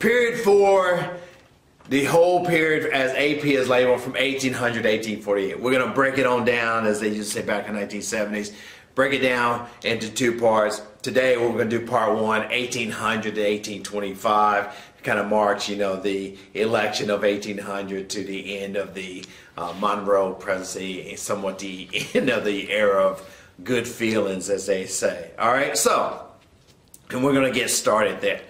Period four, the whole period as AP is labeled from 1800 to 1848. We're going to break it on down, as they used to say back in the 1970s, break it down into two parts. Today we're going to do part one, 1800 to 1825, kind of march, you know, the election of 1800 to the end of the uh, Monroe presidency, somewhat the end of the era of good feelings, as they say. All right, so, and we're going to get started there.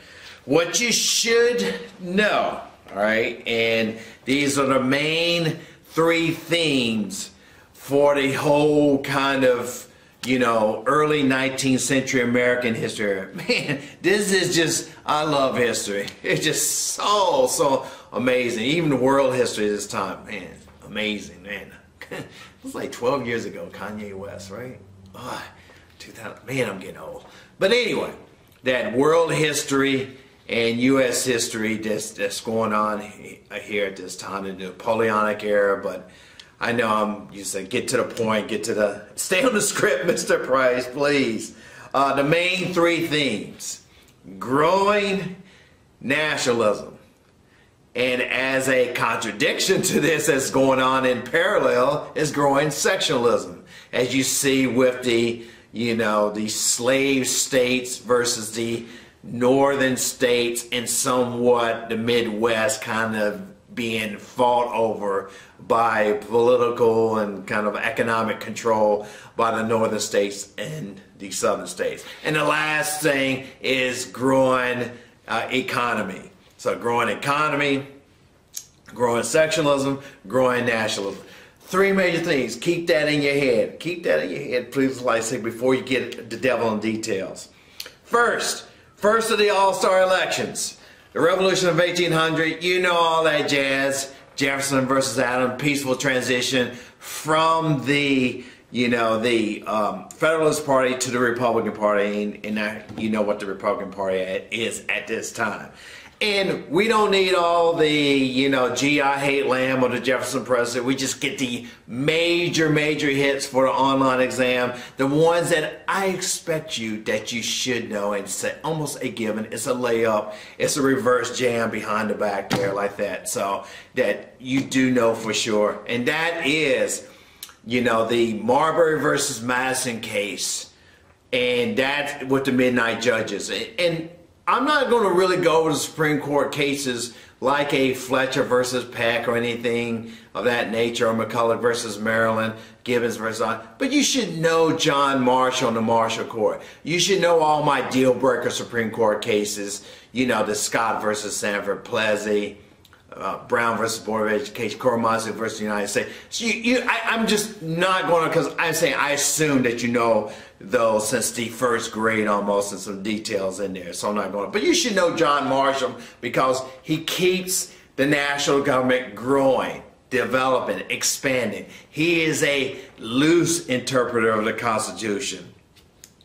What you should know, all right, and these are the main three themes for the whole kind of you know, early 19th century American history. Man, this is just, I love history. It's just so, so amazing. Even world history this time, man, amazing, man. it was like 12 years ago, Kanye West, right? Ah, oh, 2000, man, I'm getting old. But anyway, that world history and U.S. history that's, going on here at this time, in the Napoleonic era, but I know I'm, you said get to the point, get to the, stay on the script, Mr. Price, please. Uh, the main three themes, growing nationalism. And as a contradiction to this that's going on in parallel is growing sectionalism. As you see with the, you know, the slave states versus the northern states and somewhat the Midwest kind of being fought over by political and kind of economic control by the northern states and the southern states. And the last thing is growing uh, economy. So growing economy, growing sectionalism, growing nationalism. Three major things. Keep that in your head. Keep that in your head, please, like I say, before you get the devil in details. First, first of the All-Star elections. The Revolution of 1800, you know all that jazz. Jefferson versus Adams, peaceful transition from the you know the um, Federalist Party to the Republican Party, and, and that, you know what the Republican Party is at this time. And we don't need all the, you know, gee, I hate Lamb or the Jefferson President. We just get the major, major hits for the online exam. The ones that I expect you that you should know and say almost a given. It's a layup. It's a reverse jam behind the back there like that. So that you do know for sure. And that is, you know, the Marbury versus Madison case. And that's with the midnight judges. And I'm not going to really go the Supreme Court cases like a Fletcher versus Peck or anything of that nature, or McCulloch versus Maryland, Gibbons versus, but you should know John Marshall and the Marshall Court. You should know all my deal breaker Supreme Court cases, you know, the Scott versus Sanford Plessy, uh, Brown versus Board of Education, Korematsu versus the United States. So you, you I, am just not going to, because I'm saying I assume that you know though since the first grade almost and some details in there. So I'm not going to. But you should know John Marshall because he keeps the national government growing, developing, expanding. He is a loose interpreter of the Constitution.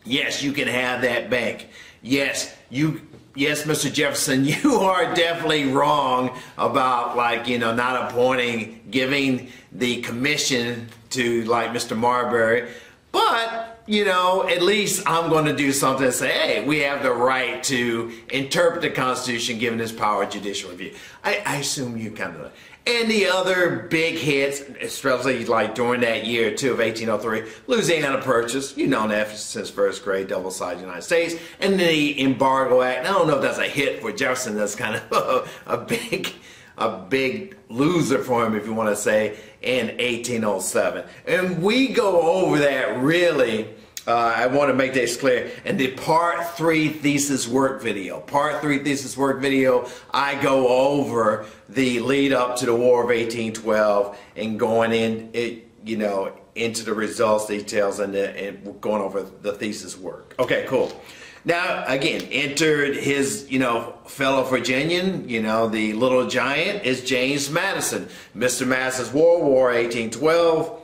Yes, you can have that bank. Yes, you yes, Mr. Jefferson, you are definitely wrong about like, you know, not appointing, giving the commission to like Mr. Marbury. But you know, at least I'm going to do something and say, hey, we have the right to interpret the Constitution given this power of judicial review. I, I assume you kind of. And the other big hits, especially like during that year too of 1803, Louisiana Purchase, you know that since first grade, double-sided United States, and the Embargo Act. I don't know if that's a hit for Jefferson. That's kind of a big, a big loser for him, if you want to say, in 1807. And we go over that really uh, I want to make this clear. In the part three thesis work video, part three thesis work video, I go over the lead up to the War of 1812 and going in, it, you know, into the results details and, the, and going over the thesis work. Okay, cool. Now, again, entered his, you know, fellow Virginian, you know, the little giant is James Madison. Mr. Madison's World War, 1812.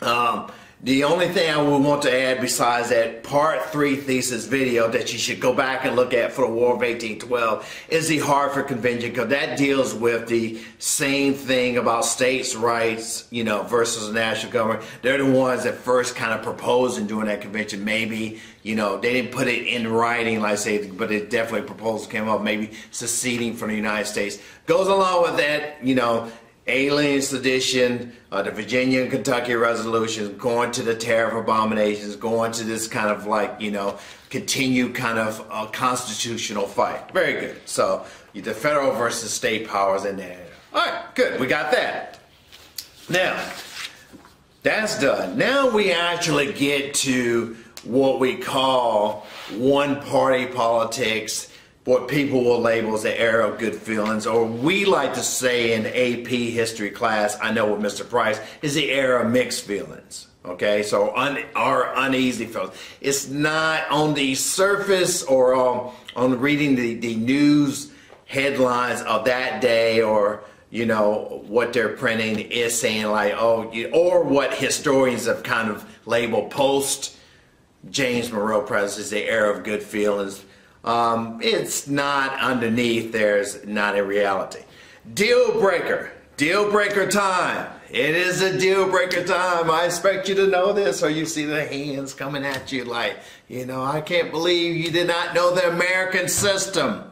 Um, The only thing I would want to add besides that part three thesis video that you should go back and look at for the War of 1812 is the Hartford Convention because that deals with the same thing about states' rights, you know, versus the national government. They're the ones that first kind of proposed in doing that convention. Maybe, you know, they didn't put it in writing, like say, but it definitely proposal came up, maybe seceding from the United States. Goes along with that, you know, alien sedition, uh, the Virginia and Kentucky resolutions, going to the tariff abominations, going to this kind of like, you know, continued kind of uh, constitutional fight. Very good. So the federal versus state powers in there. All right, good. We got that. Now, that's done. Now we actually get to what we call one party politics what people will label as the era of good feelings, or we like to say in AP history class, I know with Mr. Price, is the era of mixed feelings. Okay, so un, our uneasy feelings. It's not on the surface or on, on reading the, the news headlines of that day or you know what they're printing is saying like oh or what historians have kind of labeled post James Monroe presidency the era of good feelings um, it's not underneath, there's not a reality. Deal breaker, deal breaker time. It is a deal breaker time. I expect you to know this, or you see the hands coming at you like, you know, I can't believe you did not know the American system.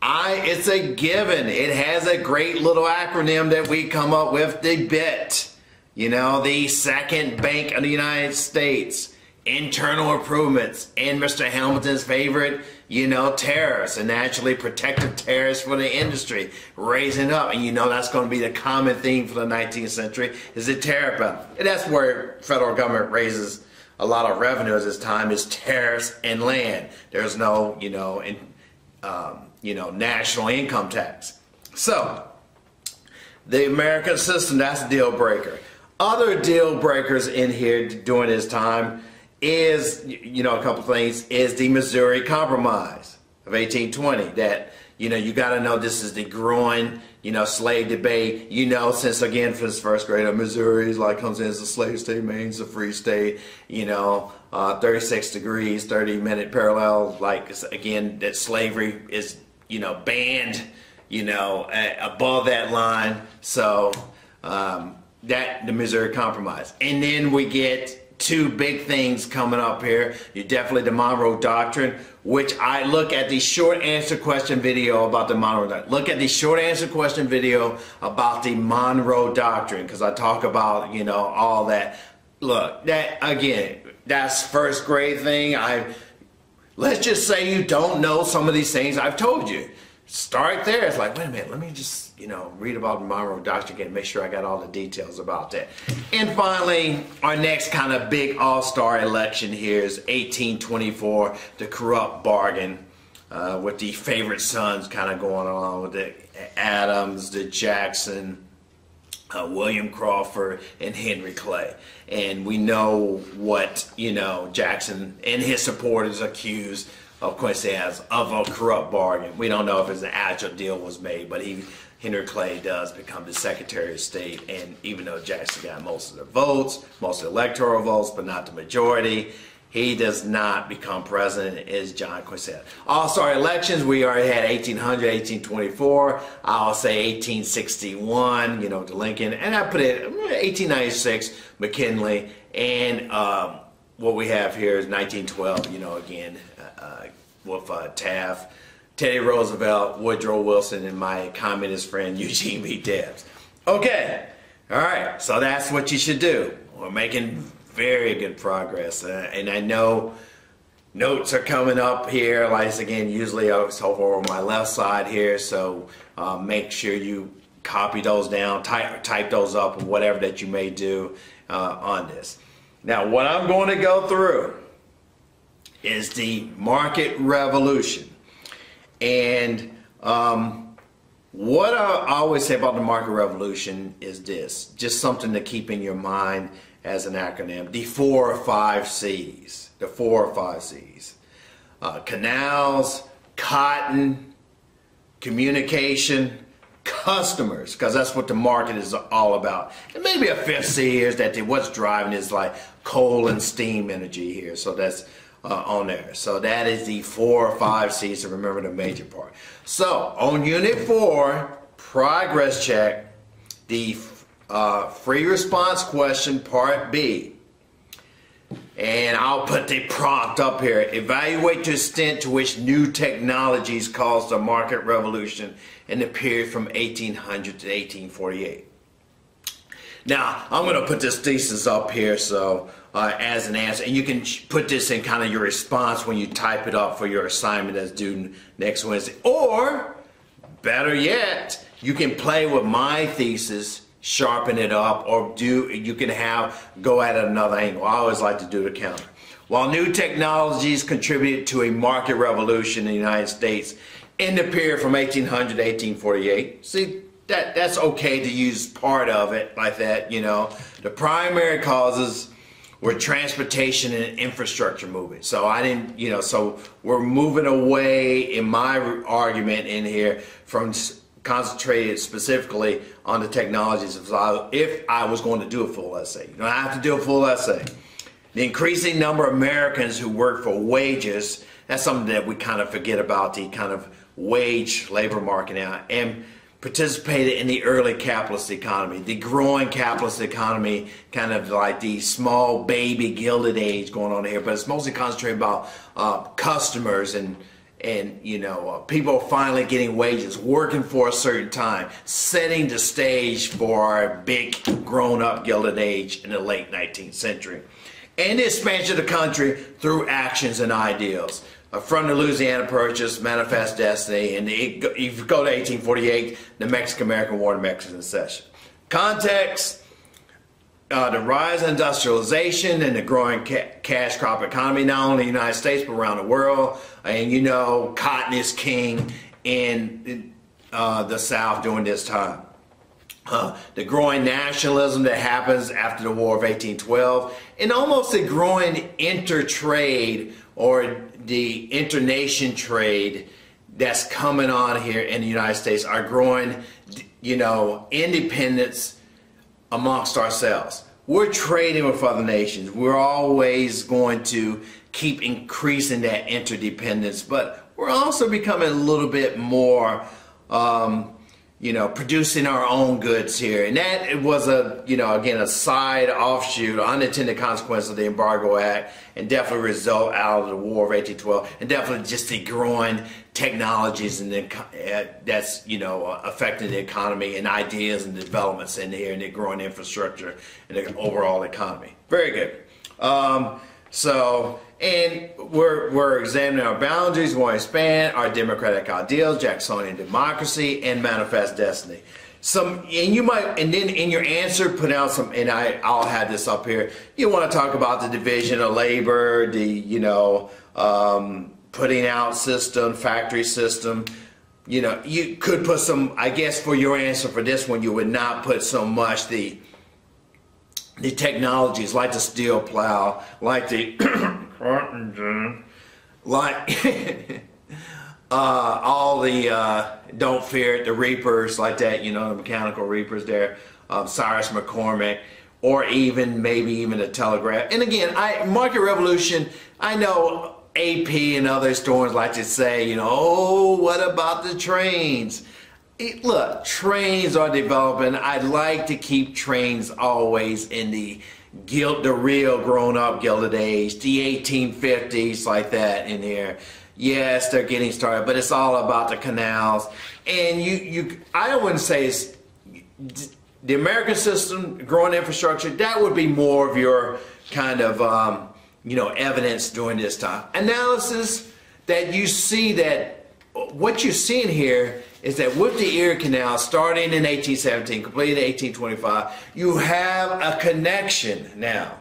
I, it's a given. It has a great little acronym that we come up with, the BIT. You know, the second bank of the United States internal improvements and Mr. Hamilton's favorite, you know, tariffs and naturally protective tariffs for the industry raising up. And you know that's going to be the common theme for the 19th century is the tariff bill. And that's where federal government raises a lot of revenue at this time is tariffs and land. There's no, you know, in, um, you know, national income tax. So the American system, that's a deal breaker. Other deal breakers in here during this time is, you know, a couple things, is the Missouri Compromise of 1820 that, you know, you got to know this is the growing, you know, slave debate. You know, since again, for this first grade, of Missouri is like comes in as a slave state, Maine's a free state, you know, uh, 36 degrees, 30 minute parallel, like again, that slavery is, you know, banned, you know, above that line. So, um, that, the Missouri Compromise. And then we get two big things coming up here. You definitely the Monroe Doctrine, which I look at the short answer question video about the Monroe Doctrine. Look at the short answer question video about the Monroe Doctrine because I talk about, you know, all that. Look, that again, that's first grade thing. I let's just say you don't know some of these things I've told you. Start there. It's like, wait a minute, let me just you know, read about Monroe Doctrine again, make sure I got all the details about that. And finally, our next kind of big all-star election here is 1824, the corrupt bargain, uh, with the favorite sons kind of going along with the Adams, the Jackson, uh, William Crawford, and Henry Clay. And we know what, you know, Jackson and his supporters accused of Quincy as of a corrupt bargain. We don't know if it's an actual deal was made, but he Henry Clay does become the Secretary of State, and even though Jackson got most of the votes, most of the electoral votes, but not the majority, he does not become president is John Quincy. All-star elections, we already had 1800, 1824, I'll say 1861, you know, to Lincoln, and I put it 1896, McKinley, and um, what we have here is 1912, you know, again, uh, uh with uh, Taft, Teddy Roosevelt, Woodrow Wilson, and my communist friend Eugene V. Debs. Okay, all right, so that's what you should do. We're making very good progress, uh, and I know notes are coming up here. Like again, usually I was over on my left side here, so uh, make sure you copy those down, type, type those up, whatever that you may do uh, on this. Now, what I'm going to go through is the market revolution. And um, what I always say about the market revolution is this, just something to keep in your mind as an acronym, the four or five C's, the four or five C's. Uh, canals, cotton, communication, customers, because that's what the market is all about. And maybe a fifth C here is that what's driving is like coal and steam energy here. So that's uh, on there. So that is the four or five C's to remember the major part. So on unit four, progress check, the uh, free response question part B. And I'll put the prompt up here. Evaluate the extent to which new technologies caused a market revolution in the period from 1800 to 1848. Now, I'm going to put this thesis up here so uh, as an answer, and you can put this in kind of your response when you type it up for your assignment that's due next Wednesday. Or, better yet, you can play with my thesis sharpen it up, or do you can have go at another angle. I always like to do the counter. While new technologies contributed to a market revolution in the United States in the period from 1800 to 1848, see that that's okay to use part of it like that. You know, the primary causes were transportation and infrastructure movement. So I didn't, you know, so we're moving away in my argument in here from concentrated specifically on the technologies if I, if I was going to do a full essay. You don't have to do a full essay. The increasing number of Americans who work for wages, that's something that we kind of forget about, the kind of wage labor market now, and participated in the early capitalist economy, the growing capitalist economy, kind of like the small baby gilded age going on here, but it's mostly concentrated about uh, customers and and you know uh, people finally getting wages working for a certain time setting the stage for our big grown-up gilded age in the late 19th century. And the expansion of the country through actions and ideals. Uh, from the louisiana purchase manifest destiny and the, if you go to 1848 the mexican-american war and mexican secession. Context uh, the rise of industrialization and the growing ca cash crop economy, not only in the United States but around the world. And you know, cotton is king in uh, the South during this time. Uh, the growing nationalism that happens after the War of 1812, and almost a growing intertrade or the internation trade that's coming on here in the United States, our growing, you know, independence amongst ourselves. We're trading with other nations. We're always going to keep increasing that interdependence, but we're also becoming a little bit more um, you know, producing our own goods here. And that was a, you know, again, a side offshoot, unintended consequence of the Embargo Act, and definitely result out of the War of 1812, and definitely just the growing technologies and the, uh, that's, you know, uh, affecting the economy and ideas and developments in here and the growing infrastructure and the overall economy. Very good. Um, so, and we're, we're examining our boundaries, we want to expand our democratic ideals, Jacksonian democracy, and manifest destiny. Some, and you might, and then in your answer, put out some, and I, I'll have this up here. You want to talk about the division of labor, the, you know, um, putting out system, factory system. You know, you could put some, I guess for your answer for this one, you would not put so much the, the technologies like the steel plow, like the like uh, all the uh, don't fear it, the reapers like that, you know, the mechanical reapers there, um, Cyrus McCormick, or even maybe even the telegraph. And again, I market revolution. I know AP and other stores like to say, you know, oh, what about the trains? It, look, trains are developing. I'd like to keep trains always in the guilt, the real grown-up Gilded Age, the 1850s, like that in here. Yes, they're getting started, but it's all about the canals. And you, you, I wouldn't say it's the American system, growing infrastructure. That would be more of your kind of, um, you know, evidence during this time. Analysis that you see that what you're seeing here is that with the Erie Canal starting in 1817, completed in 1825, you have a connection now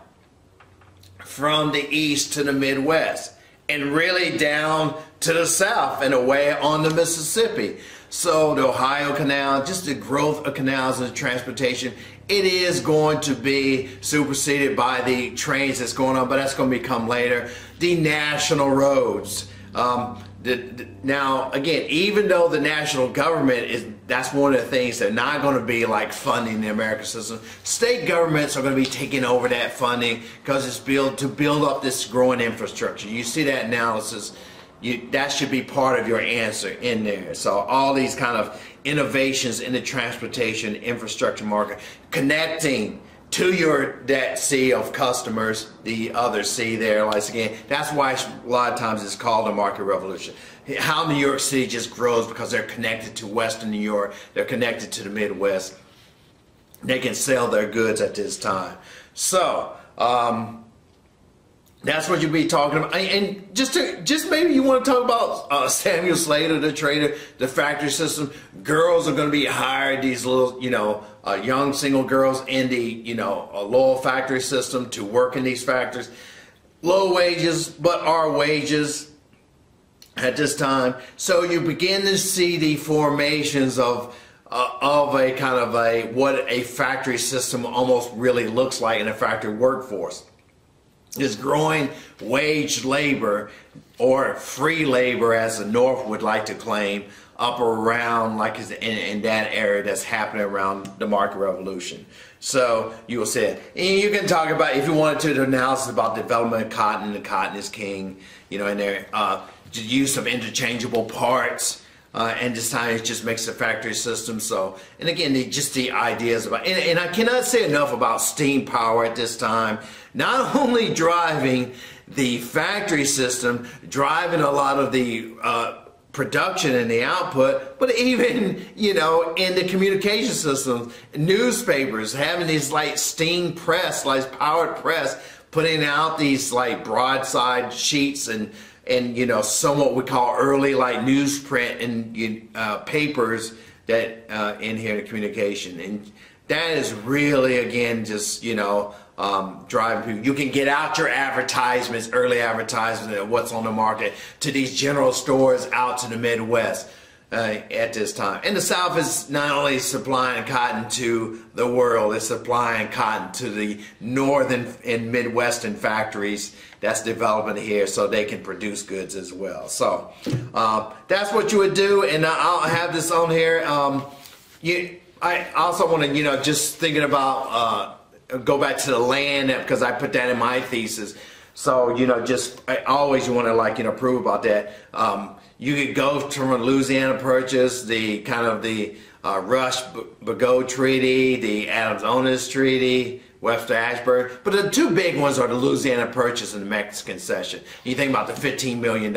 from the east to the Midwest and really down to the south in a way on the Mississippi. So the Ohio Canal, just the growth of canals and transportation, it is going to be superseded by the trains that's going on, but that's going to become later. The national roads. Um, the, the, now again, even though the national government is that's one of the things that not going to be like funding the American system. State governments are going to be taking over that funding because it's built to build up this growing infrastructure. You see that analysis. You, that should be part of your answer in there. So all these kind of innovations in the transportation infrastructure market, connecting to your that sea of customers, the other sea there, once again, that's why a lot of times it's called a market revolution. How New York City just grows because they're connected to Western New York, they're connected to the Midwest. They can sell their goods at this time. So, um, that's what you'll be talking about. And just to, just maybe you want to talk about uh, Samuel Slater, the trader, the factory system. Girls are going to be hired, these little, you know, uh, young single girls in the, you know, a Lowell factory system to work in these factories. Low wages, but our wages at this time. So you begin to see the formations of uh, of a kind of a what a factory system almost really looks like in a factory workforce is growing wage labor or free labor as the North would like to claim up around like in, in that area that's happening around the market revolution. So you will say, and you can talk about if you wanted to, the analysis about development of cotton, the cotton is king, you know, and their uh, use of interchangeable parts, uh, and this time it just makes the factory system. So, and again, the, just the ideas about, and, and I cannot say enough about steam power at this time. Not only driving the factory system, driving a lot of the uh, production and the output, but even, you know, in the communication systems, newspapers having these like steam press, like powered press, putting out these like broadside sheets and and you know some what we call early like newsprint and uh, papers that uh, in here in communication. And that is really again just you know um, driving people. You can get out your advertisements early advertisements of what's on the market to these general stores out to the midwest uh, at this time. And the South is not only supplying cotton to the world, it's supplying cotton to the northern and midwestern factories that's developing here so they can produce goods as well. So uh, that's what you would do, and I'll have this on here. Um, you, I also want to, you know, just thinking about, uh, go back to the land because I put that in my thesis. So, you know, just I always want to like, you know, prove about that. Um, you could go from a Louisiana Purchase, the kind of the uh, Rush-Bagot Treaty, the Adams-Onis Treaty, Webster Ashburton. But the two big ones are the Louisiana Purchase and the Mexican Cession. You think about the $15 million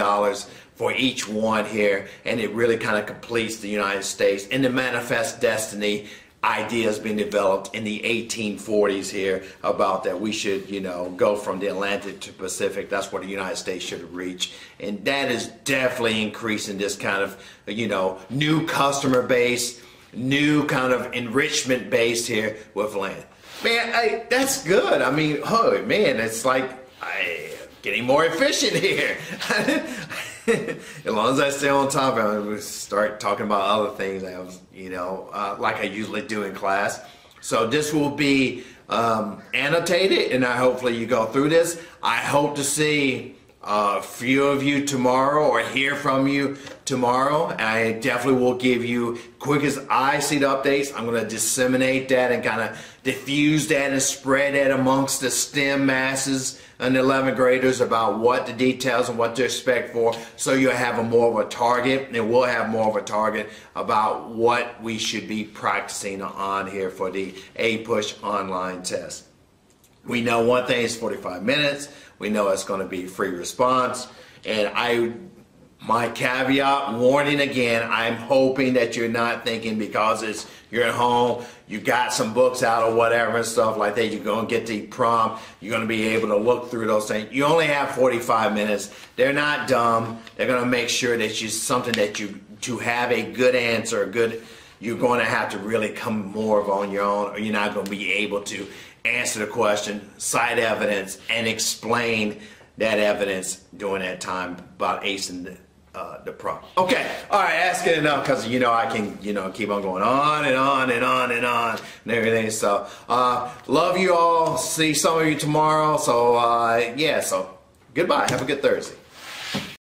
for each one here, and it really kind of completes the United States and the Manifest Destiny ideas being developed in the 1840s here about that we should, you know, go from the Atlantic to Pacific. That's what the United States should reach. And that is definitely increasing this kind of, you know, new customer base, new kind of enrichment base here with land. Man, I, that's good. I mean, oh man, it's like I, getting more efficient here. as long as I stay on top of it, start talking about other things, I was, you know, uh, like I usually do in class. So this will be um, annotated, and I hopefully you go through this. I hope to see a few of you tomorrow or hear from you tomorrow. I definitely will give you, quick as I see the updates, I'm going to disseminate that and kind of diffuse that and spread that amongst the STEM masses and the 11th graders about what the details and what to expect for so you'll have a more of a target and we'll have more of a target about what we should be practicing on here for the APUSH online test. We know one thing is 45 minutes. We know it's going to be free response. And I my caveat warning again i'm hoping that you're not thinking because it's you're at home you got some books out or whatever and stuff like that you're to get the prompt you're going to be able to look through those things. You only have 45 minutes. They're not dumb. They're going to make sure that you something that you to have a good answer a good you're going to have to really come more of on your own or you're not to be able to answer the question cite evidence and explain that evidence during that time about acing uh, the problem. Okay, all right, ask it enough because you know I can you know keep on going on and on and on and on and everything. So uh, love you all. See some of you tomorrow. So uh, yeah, so goodbye. Have a good Thursday.